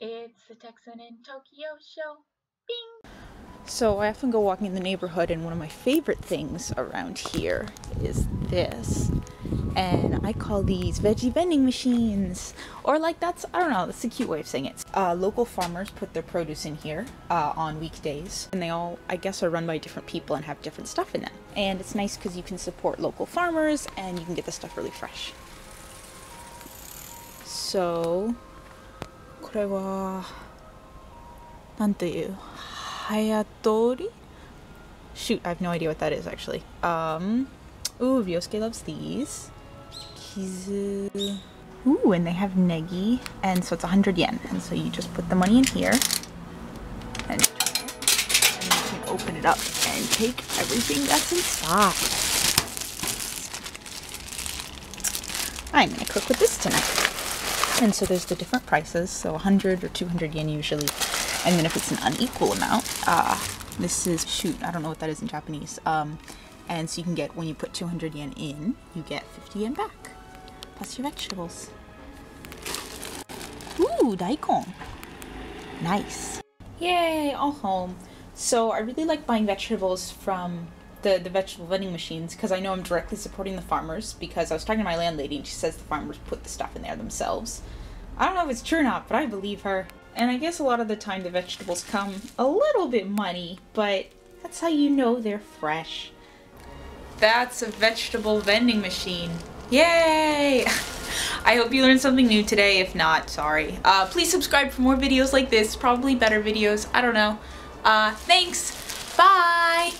It's the Texan in Tokyo show. Bing! So I often go walking in the neighborhood, and one of my favorite things around here is this. And I call these veggie vending machines. Or, like, that's, I don't know, that's a cute way of saying it. Uh, local farmers put their produce in here uh, on weekdays. And they all, I guess, are run by different people and have different stuff in them. And it's nice because you can support local farmers and you can get the stuff really fresh. So, これは、なんていう Hayatori? Shoot, I have no idea what that is actually. Um, ooh, Ryosuke loves these. Kizu. Ooh, and they have negi, and so it's 100 yen. And so you just put the money in here, and, and you can open it up and take everything that's inside. I'm gonna cook with this tonight. And so there's the different prices, so 100 or 200 yen usually. And then if it's an unequal amount, uh, this is, shoot, I don't know what that is in Japanese. Um, and so you can get, when you put 200 yen in, you get 50 yen back, plus your vegetables. Ooh, daikon. Nice. Yay, all home. So I really like buying vegetables from the, the vegetable vending machines because I know I'm directly supporting the farmers because I was talking to my landlady and she says the farmers put the stuff in there themselves. I don't know if it's true or not, but I believe her. And I guess a lot of the time the vegetables come a little bit muddy, but that's how you know they're fresh. That's a vegetable vending machine. Yay! I hope you learned something new today. If not, sorry. Uh, please subscribe for more videos like this, probably better videos. I don't know. Uh, thanks. Bye!